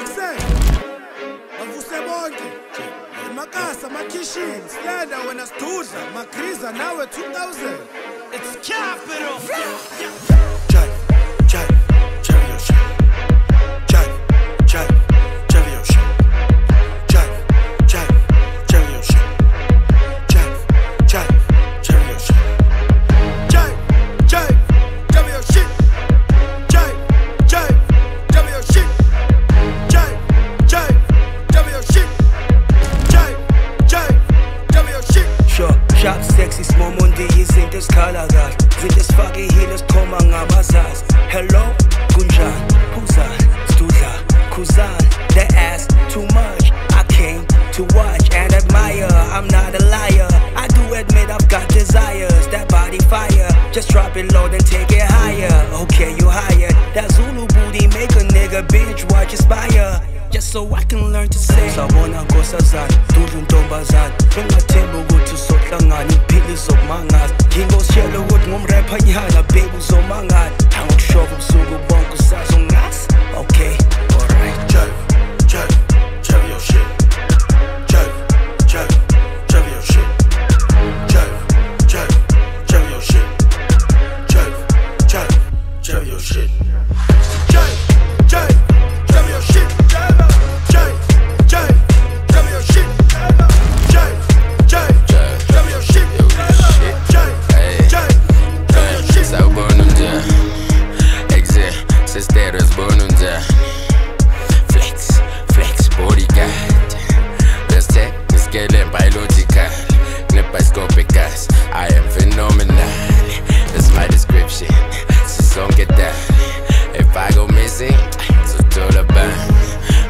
exe avuse bonke. Makasa makhishini. Slenda wena sidudla magriza nawe 2000 It's capital. Jaiva, izinto ezikhala kahle izinto ezifakehile ezikhoma ngabazazi hello the ass too much. I came to watch and admire. I'm not a liar. I do admit i've got desires. That body fire. Just drop it low then take it higher. Okay you hired that zulu booty make a nigga binge watch aspire just so I can learn to say. Sabona Missing Sothola bani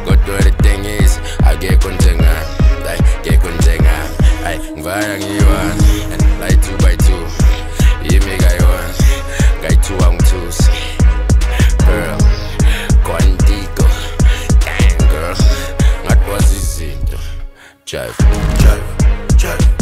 Kodwa the thing is Akekho njengami Like kekho njengami Ay ngivaya ngiyi-one And like two by two. Yimi kayi-one kayi-two angithusi girl quantico. Dang girl. Ngathi wazi izinto jaiva